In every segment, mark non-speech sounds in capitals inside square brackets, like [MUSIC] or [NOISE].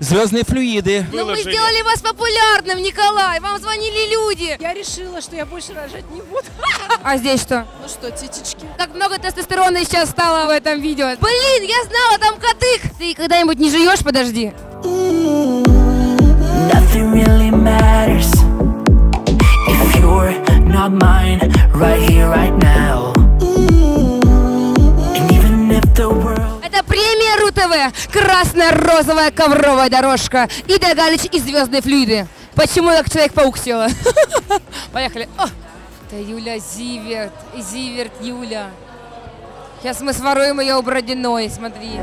Звездные флюиды. Ну мы сделали вас популярным, Николай. Вам звонили люди. Я решила, что я больше рожать не буду. [LAUGHS] А здесь что? Ну что, титечки? Как много тестостерона сейчас стало в этом видео. Блин, я знала, там кадык. Ты когда-нибудь не живешь? Подожди. Nothing really matters if you're not mine right here, right now. Премия РУ-ТВ. Красная розовая ковровая дорожка. Ида Галич и звездные флюиды. Почему я как Человек-паук села? [LAUGHS] Поехали. О, это Юля Зиверт. Зиверт Юля. Сейчас мы своруем ее у Бродиной, смотри.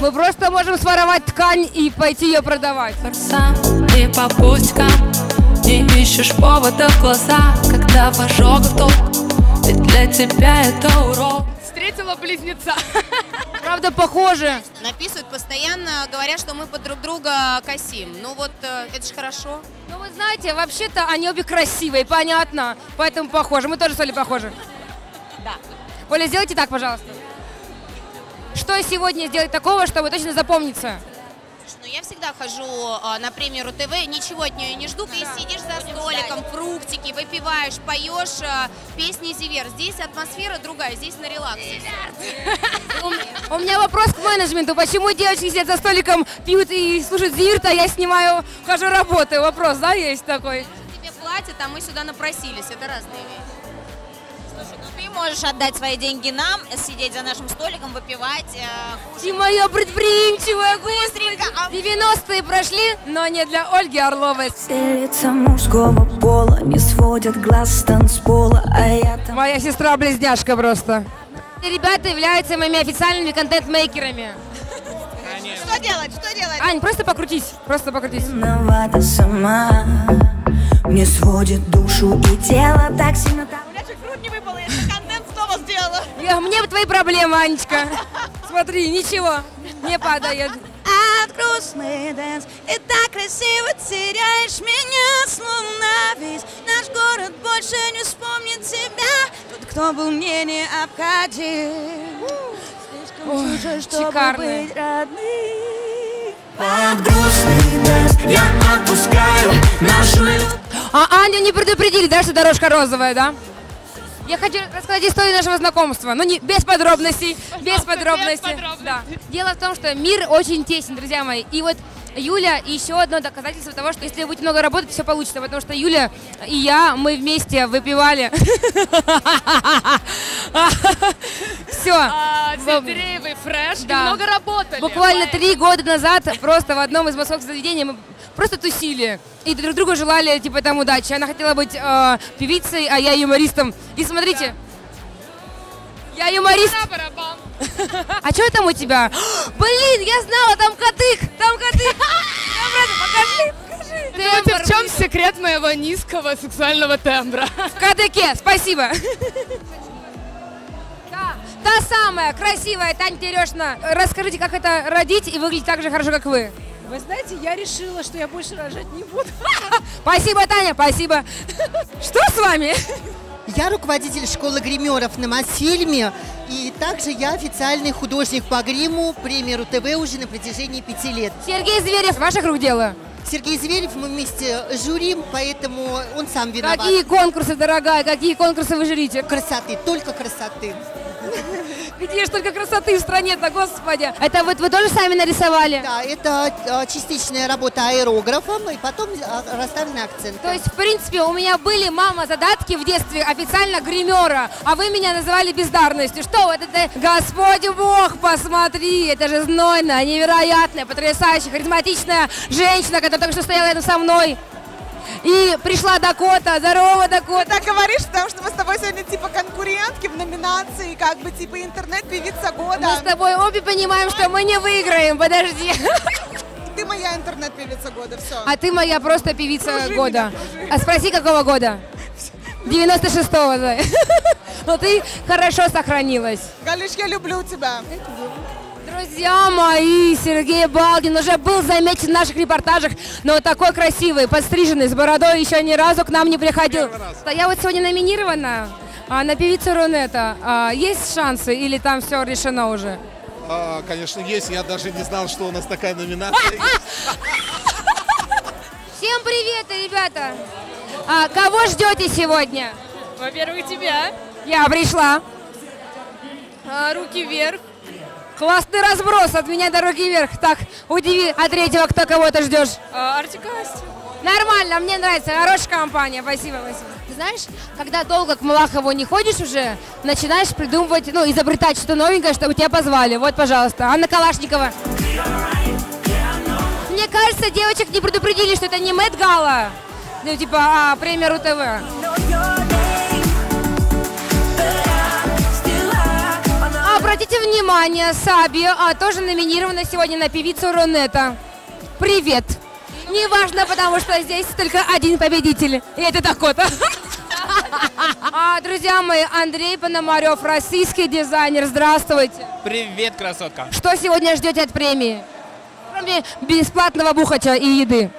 Мы просто можем своровать ткань и пойти ее продавать. И по пустякам Не ищешь повода в глаза Когда в ожогах Ведь для тебя это урок Встретила близнеца. [LAUGHS] Правда, похоже. Написывают постоянно, говорят, что мы под друг друга косим. Ну вот, э, это же хорошо. Ну, вы знаете, вообще-то они обе красивые, понятно. Поэтому похожи. Мы тоже с Олей похожи. Да. Оля, сделайте так, пожалуйста. Что сегодня сделать такого, чтобы точно запомниться? Ну, я всегда хожу э, на премьеру ТВ, ничего от нее не жду. Ты сидишь за столиком, фруктики, выпиваешь, поешь э, песни Зивер. Здесь атмосфера другая, здесь на релаксе. У меня вопрос к менеджменту. Почему девочки сидят за столиком, пьют и слушают Зирт, а я снимаю, хожу работаю? Вопрос, да, есть такой? Тебе платят, а мы сюда напросились. Это разные вещи. Можешь отдать свои деньги нам, сидеть за нашим столиком, выпивать. э, Ты моя предприимчивая, Быстренько, а- 90-е прошли, но не для Ольги Орловой. все лица мужского пола не сводят глаз с танцпола, а я там Моя сестра-близняшка просто. Ребята являются моими официальными контент-мейкерами. Что делать? Что делать? Ань, просто покрутись, просто покрутись. виновата сама. Мне сводит душу и тело так сильно Я, мне бы твои проблемы, Анечка. Смотри, ничего, не падает. От грустный дэнс И так красиво теряешь меня Словно весь наш город больше не вспомнит тебя Тот, кто был мне необходим Слишком Ой, чужой, чтобы шикарно. быть родным Под грустный дэнс я отпускаю нашу. А Аню не предупредили, да, что дорожка розовая, да? Я хочу рассказать историю нашего знакомства. Ну, не, без подробностей, без подробностей. Да. Дело в том, что мир очень тесен, друзья мои. И вот Юля еще одно доказательство того, что если будете много работать, все получится. Потому что Юля и я, мы вместе выпивали. Все. Сельдереевый фреш. Много работали. Буквально три года назад просто в одном из московских заведений мы просто тусили. И друг другу желали, типа, там удачи. Она хотела быть э, певицей, а я юмористом. И смотрите, я юморист. [LAUGHS] А что там у тебя? [GASPS] Блин, я знала, там кадык, там брат, [LAUGHS] Покажи, покажи. Тембр в чем секрет моего низкого сексуального тембра? В кадыке, спасибо. [LAUGHS] Да, та самая, красивая Таня Терешна. Расскажите, как это родить и выглядеть так же хорошо, как вы. Вы знаете, я решила, что я больше рожать не буду. [LAUGHS] Спасибо, Таня, спасибо. [LAUGHS] Что с вами? Я руководитель школы гримеров на Мосфильме, и также я официальный художник по гриму премьеру ТВ уже на протяжении пяти лет. Сергей Зверев, ваших рук дело. Сергей Зверев мы вместе жюрим, поэтому он сам виноват. Какие конкурсы, дорогая, какие конкурсы вы жрите? Красоты, только красоты. [LAUGHS] Где ж только красоты в стране-то, господи. Это вот вы тоже сами нарисовали? Да, это э, частичная работа аэрографом, и потом э, расставлены акценты. То есть, в принципе, у меня были, мама, задатки в детстве официально гримера, а вы меня называли бездарностью. Что вот это? Господи Бог, посмотри, это же знойная, невероятная, потрясающая, харизматичная женщина, которая только что стояла рядом со мной. И пришла Дакота, здорово, Дакота. Так говоришь, потому что мы сегодня типа конкурентки в номинации, как бы типа интернет-певица года. Мы с тобой обе понимаем, что мы не выиграем, подожди. Ты моя интернет-певица года, все. А ты моя просто певица Кружи года. меня, кружи. А спроси, какого года? [LAUGHS] 96-го, да. [LAUGHS] Но ты хорошо сохранилась. Галиш, я люблю тебя. Друзья мои, Сергей Балдин уже был замечен в наших репортажах, но вот такой красивый, подстриженный, с бородой еще ни разу к нам не приходил. Да Я вот сегодня номинирована а, на певицу Рунета. А, есть шансы или там все решено уже? А, конечно, есть. Я даже не знал, что у нас такая номинация. [LAUGHS] Всем привет, ребята! А, кого ждете сегодня? Во-первых, тебя. Я пришла. А, руки вверх. Классный разброс от меня до руки вверх. Так, удиви от третьего, кто кого-то ждешь. А, Артик Асти. Нормально, мне нравится, хорошая компания, спасибо, спасибо. Ты знаешь, когда долго к Малахову не ходишь уже, начинаешь придумывать, ну, изобретать что-то новенькое, чтобы тебя позвали. Вот, пожалуйста, Анна Калашникова. Мне кажется, девочек не предупредили, что это не Мэтт Гала, ну, типа, а премия РУ-ТВ. Обратите внимание, Саби а, тоже номинирована сегодня на певицу Ронета. Привет! Неважно, потому что здесь только один победитель. И это Дакота. А, друзья мои, Андрей Пономарев, российский дизайнер. Здравствуйте. Привет, красотка. Что сегодня ждете от премии? Кроме бесплатного бухача и еды.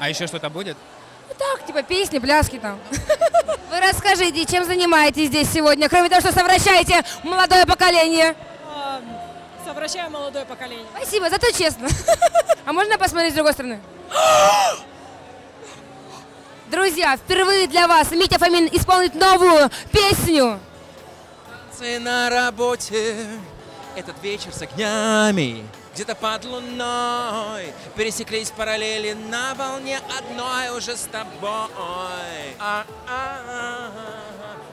А еще что-то будет? Ну так, типа песни, пляски там. Вы расскажите, чем занимаетесь здесь сегодня, кроме того, что совращаете молодое поколение? Совращаю молодое поколение. Спасибо, зато честно. [LAUGHS] А можно посмотреть с другой стороны? [GASPS] Друзья, впервые для вас Митя Фомин исполнит новую песню. Танцы на работе, этот вечер с огнями, где-то под луной пересеклись параллели на волне одной уже с тобой. А-а-а.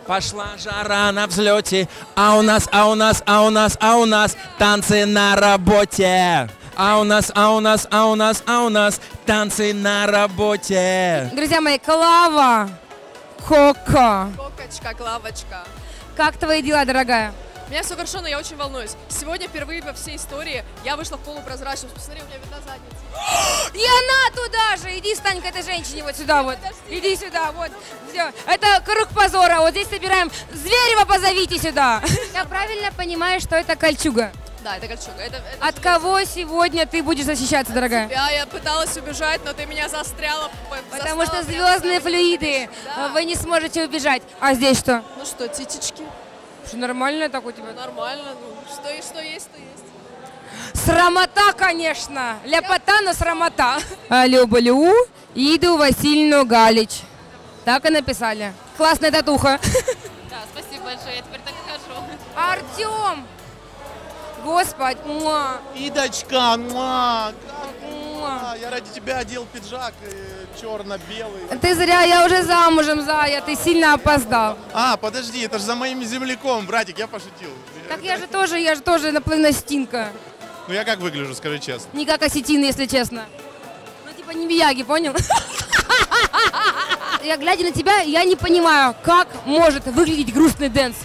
Пошла жара на взлете, а у нас, а у нас, а у нас, а у нас танцы на работе. А у нас, а у нас, а у нас, а у нас танцы на работе. Друзья мои, Клава, Коко. Кокочка, Клавочка. Как твои дела, дорогая? Меня все хорошо, но я очень волнуюсь. Сегодня впервые во всей истории я вышла в полупрозрачность. Посмотри, у меня видна задница. [GASPS] И она туда же. Иди встань к этой женщине вот сюда вот. Иди сюда, вот. Все. Это круг позора. Вот здесь собираем. Зверева позовите сюда. [LAUGHS] Я правильно понимаю, что это кольчуга? Да, это кольчуга. Это, это От кого сегодня ты будешь защищаться, дорогая? Я, я пыталась убежать, но ты меня застряла. Потому что застала прямо звездные флюиды. Да. Вы не сможете убежать. А здесь что? Ну что, титечки? Что нормально так у тебя? Нормально. Ну, что, и- что есть, то есть. Срамота, конечно. Ляпота, но срамота. Люблю Иду Васильевну Галич. Так и написали. Классная татуха. Да, спасибо большое, я теперь так и хожу. Артем! Господь, муа. Идочка, муа, как муа. Я ради тебя одел пиджак э, черно-белый. Ты зря, я уже замужем, Зая, ты сильно опоздал. А, подожди, это же за моим земляком, братик, я пошутил. Так я же тоже, я же тоже наплывностинка. Ну я как выгляжу, скажи честно. Не как осетин, если честно. Ну, типа не Мияги, понял? [LAUGHS] Я глядя на тебя, я не понимаю, как может выглядеть грустный дэнс.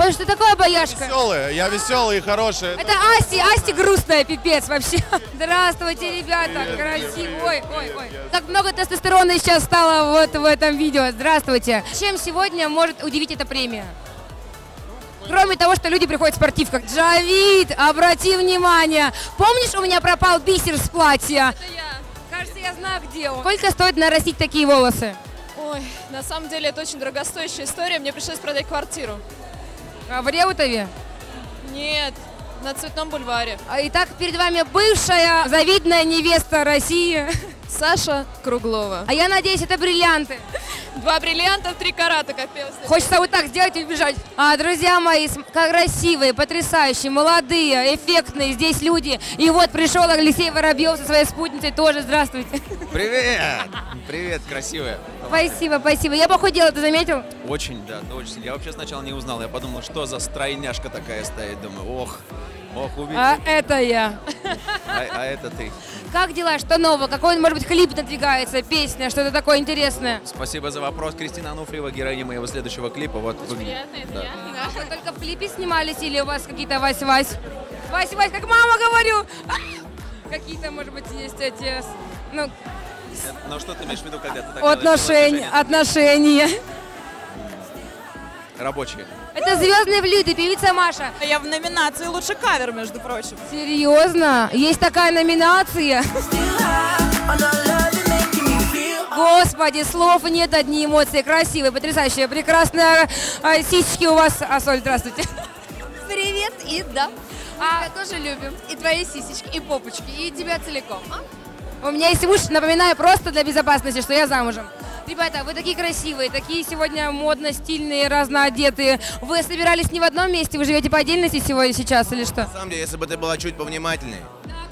Потому что ты такая бояшка. Веселый, я веселый и хороший. Это Асти, Асти грустная, пипец вообще. [LAUGHS] Здравствуйте, ребята, красиво. Ой, ой, ой. Как много тестостерона сейчас стало вот в этом видео. Здравствуйте. Чем сегодня может удивить эта премия? Кроме того, что люди приходят в спортивках. Джавид, обрати внимание. Помнишь, у меня пропал бисер с платья? Это я. Кажется, я знаю, где он. Сколько стоит нарастить такие волосы? Ой, на самом деле это очень дорогостоящая история. Мне пришлось продать квартиру. А в Реутове? Нет, на Цветном бульваре. А, Итак, перед вами бывшая завидная невеста России. Саша Круглова. А я надеюсь, это бриллианты. Два бриллианта, три карата, как пелось. Хочется вот так сделать и убежать. А, друзья мои, как красивые, потрясающие, молодые, эффектные здесь люди. И вот пришел Алексей Воробьев со своей спутницей тоже. Здравствуйте. Привет! Привет, красивая. Спасибо, спасибо. Я похудела, ты заметил? Очень, да, очень. Я вообще сначала не узнал. Я подумал, что за стройняшка такая стоит. Думаю, ох, ох, увидел. А это я. А, а это ты. Как дела? Что нового? Какой, может быть, клип надвигается, песня, что-то такое интересное? Спасибо за вопрос. Кристина Ануфриева, героиня моего следующего клипа. Вот выглядит. Да. А Вы только в клипе снимались или у вас какие-то Вась-Вась? Вась-Вась, как мама говорю! [LAUGHS] Какие-то, может быть, есть эти, ну, Ну что ты имеешь в виду, когда ты так отношения, отношения. Рабочие. Это звездные блюда, певица Маша. Я в номинации «Лучший кавер», между прочим. Серьезно? Есть такая номинация? Господи, слов нет, одни эмоции. Красивые, потрясающие, прекрасные а, сисечки у вас. А, Соль, здравствуйте. Привет, и да. А тебя тоже любим. И твои сисечки, и попочки, и тебя целиком. А? У меня есть муж, напоминаю просто для безопасности, что я замужем. Ребята, вы такие красивые, такие сегодня модно, стильные, разноодетые. Вы собирались не в одном месте, вы живете по отдельности сегодня сейчас или что? На самом деле, если бы ты была чуть повнимательнее,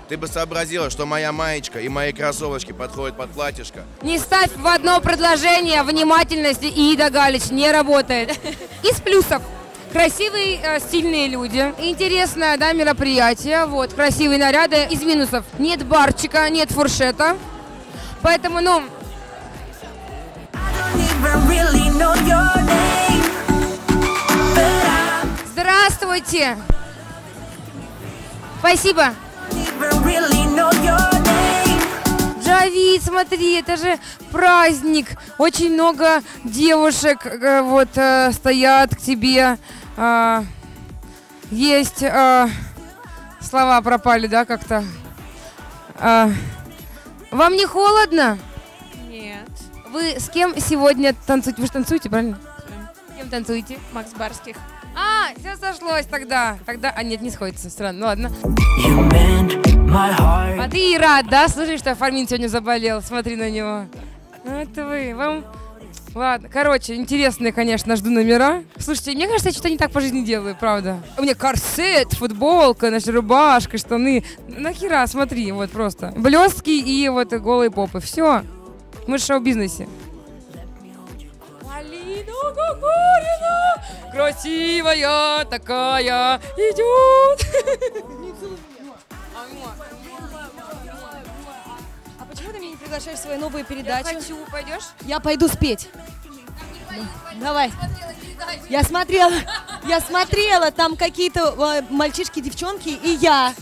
ты бы сообразила, что моя маечка и мои кроссовочки подходят под платьишко. Не ставь в одно предложение внимательности и Ида Галич не работает. [LAUGHS] Из плюсов. Красивые, э, стильные люди. Интересное, да, мероприятие. Вот, красивые наряды. Из минусов. Нет барчика, нет фуршета. Поэтому, ну, Здравствуйте! Спасибо. Джавид, смотри, это же праздник. Очень много девушек э, вот э, стоят к тебе. А, есть а, слова пропали, да, как-то. А, вам не холодно? Нет. Вы с кем сегодня танцуете? Вы же танцуете, правильно? С кем танцуете? Макс Барских. А, все сошлось тогда. Тогда, а нет, не сходится, странно. Ну ладно. А ты и рад, да? Слышишь, что Фармин сегодня заболел? Смотри на него. Ну, Это вы, вам... Ладно, короче, интересные, конечно, жду номера. Слушайте, мне кажется, я что-то не так по жизни делаю, правда. У меня корсет, футболка, наша рубашка, штаны. Нахера, смотри, вот просто. Блестки и вот голые попы. Все. Мы в шоу-бизнесе. Полина Гагарина, красивая такая, идет. [LAUGHS] почему ты меня не приглашаешь в свои новые передачи? Я хочу, пойдешь? Я пойду спеть. Давай. Я смотрела, я смотрела, там какие-то э, мальчишки, девчонки и я.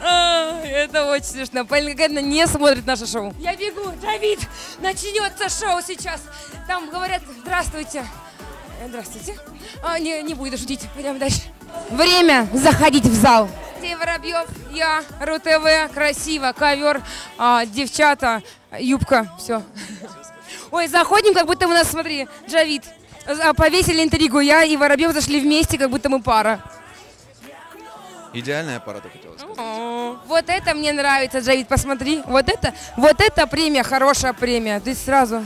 Это очень смешно. Полина Гагарина не смотрит наше шоу. Я бегу, Давид, начнется шоу сейчас. Там говорят, здравствуйте. Э, Здравствуйте. А, не, не буду шутить, пойдем дальше. Время заходить в зал. Алексей Воробьев, я, РУ-ТВ, красиво, ковер, а, девчата, юбка, все. Ой, заходим, как будто у нас, смотри, Джавид. А, Повесили интригу, я и Воробьев зашли вместе, как будто мы пара. Идеальная пара, ты хотела сказать. О, Вот это мне нравится, Джавид, посмотри. Вот это, вот это премия, хорошая премия. Ты сразу...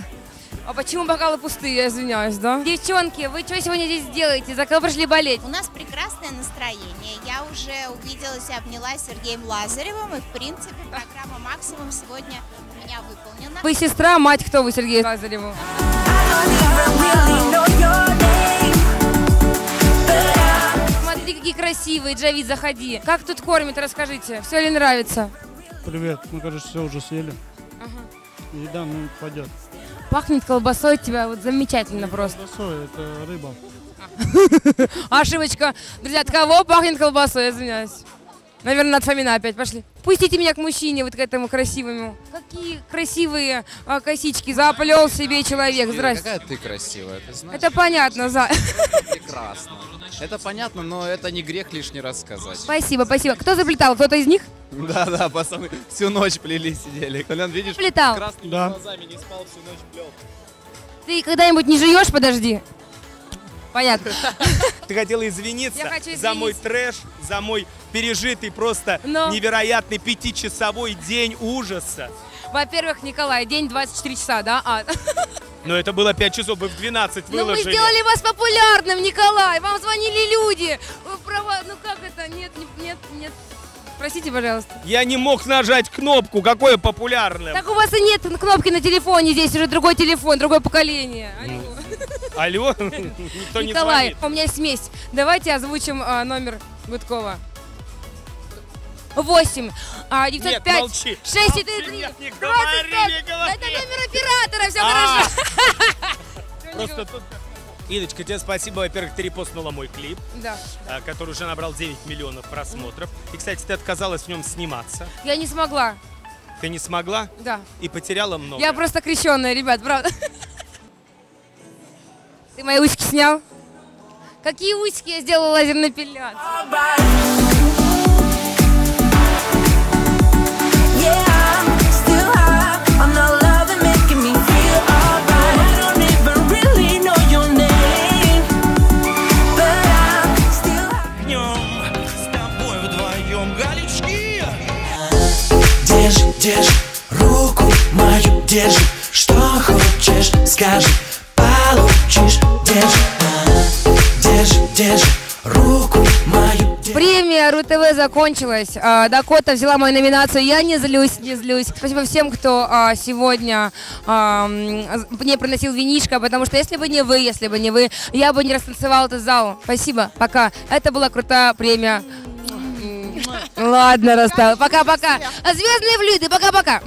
А почему бокалы пустые, я извиняюсь, да? Девчонки, вы что сегодня здесь делаете? За кого пришли болеть? У нас прекрасное настроение. Я уже увиделась и обнялась с Сергеем Лазаревым, и, в принципе, программа «Максимум» сегодня у меня выполнена. Вы сестра, мать кто вы, Сергей Лазареву? Смотри, какие красивые, Джавид, заходи. Как тут кормят, расскажите. Все ли нравится? Привет, мы, кажется, все уже съели. Еда, ну, пойдет. Пахнет колбасой тебя вот замечательно просто. Колбасой, это рыба. [LAUGHS] Ошибочка. Друзья, от кого пахнет колбасой, извиняюсь. Наверное, от Фомина опять пошли. Пустите меня к мужчине, вот к этому красивому. Какие красивые а, косички заплел себе человек. Здрасте. Какая ты красивая, ты знаешь? Это понятно, за. Прекрасно. Это понятно, но это не грех лишний раз сказать. Спасибо, спасибо. Кто заплетал? Кто-то из них? Да, да, пацаны всю ночь плели, сидели. Колян, видишь, Плетал. красными Да. глазами не спал, всю ночь плел. Ты когда-нибудь не живешь? Подожди. Понятно. [LAUGHS] Ты хотела извиниться Я хочу за мой трэш, за мой пережитый просто Но. невероятный пятичасовой день ужаса. Во-первых, Николай, день 24 часа, да? А. Но это было 5 часов, вы в 12 Но мы выложили. сделали вас популярным, Николай. Вам звонили люди. Вы права- Ну как это? Нет, не- нет, нет. Простите, пожалуйста. Я не мог нажать кнопку, какое популярное. Так у вас и нет кнопки на телефоне, здесь уже другой телефон, другое поколение. Алло, [LAUGHS] никто не Николай, звонит. у меня есть смесь. Давайте озвучим а, номер Гудкова. 8, а, 905, Нет, молчи. 643, Нет, не 25. говори, не говори. Это номер оператора, все А. хорошо. [LAUGHS] Просто тут... Идочка, тебе спасибо. Во-первых, ты репостнула мой клип, Да. а, который уже набрал 9 миллионов просмотров. И, кстати, ты отказалась в нем сниматься. Я не смогла. Ты не смогла Да. и потеряла много. Я просто крещенная, ребят, правда. [LAUGHS] Ты мои усики снял? Какие усики я сделала лазерной эпиляцией? Держи, держи, руку мою держи Что хочешь, скажи, получишь Держи, держи, держи, руку мою Премия РУ-ТВ закончилась. А, Дакота взяла мою номинацию. Я не злюсь, не злюсь. Спасибо всем, кто а, сегодня а, мне приносил винишко, потому что если бы не вы, если бы не вы, я бы не растанцевал этот зал. Спасибо, пока. Это была крутая премия. Ладно, расстал. Пока-пока. Звездные влюды, пока-пока.